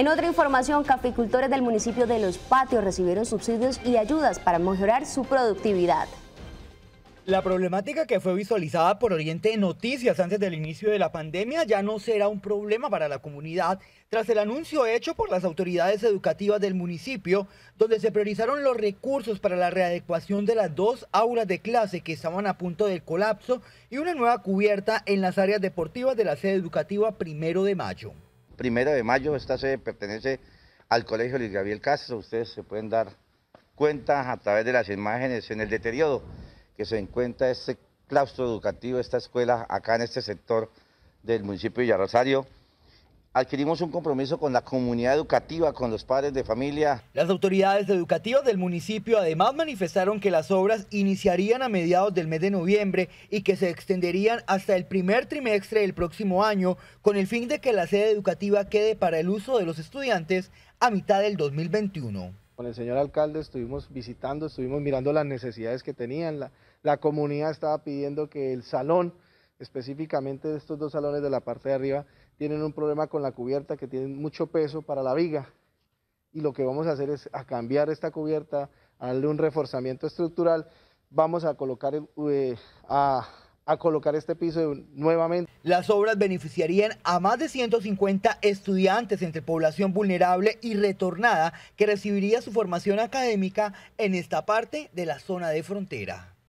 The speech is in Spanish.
En otra información, caficultores del municipio de Los Patios recibieron subsidios y ayudas para mejorar su productividad. La problemática que fue visualizada por Oriente Noticias antes del inicio de la pandemia ya no será un problema para la comunidad tras el anuncio hecho por las autoridades educativas del municipio, donde se priorizaron los recursos para la readecuación de las dos aulas de clase que estaban a punto del colapso y una nueva cubierta en las áreas deportivas de la sede educativa Primero de Mayo. Primero de Mayo, esta sede pertenece al Colegio Luis Gabriel Castro, ustedes se pueden dar cuenta a través de las imágenes en el deterioro que se encuentra este claustro educativo, esta escuela acá en este sector del municipio de Villarrosario. Adquirimos un compromiso con la comunidad educativa, con los padres de familia. Las autoridades educativas del municipio además manifestaron que las obras iniciarían a mediados del mes de noviembre y que se extenderían hasta el primer trimestre del próximo año con el fin de que la sede educativa quede para el uso de los estudiantes a mitad del 2021. Con el señor alcalde estuvimos visitando, estuvimos mirando las necesidades que tenían, la, la comunidad estaba pidiendo que el salón, específicamente de estos dos salones de la parte de arriba, tienen un problema con la cubierta que tienen mucho peso para la viga. Y lo que vamos a hacer es a cambiar esta cubierta, a darle un reforzamiento estructural. Vamos a colocar, eh, a, a colocar este piso nuevamente. Las obras beneficiarían a más de 150 estudiantes entre población vulnerable y retornada que recibiría su formación académica en esta parte de la zona de frontera.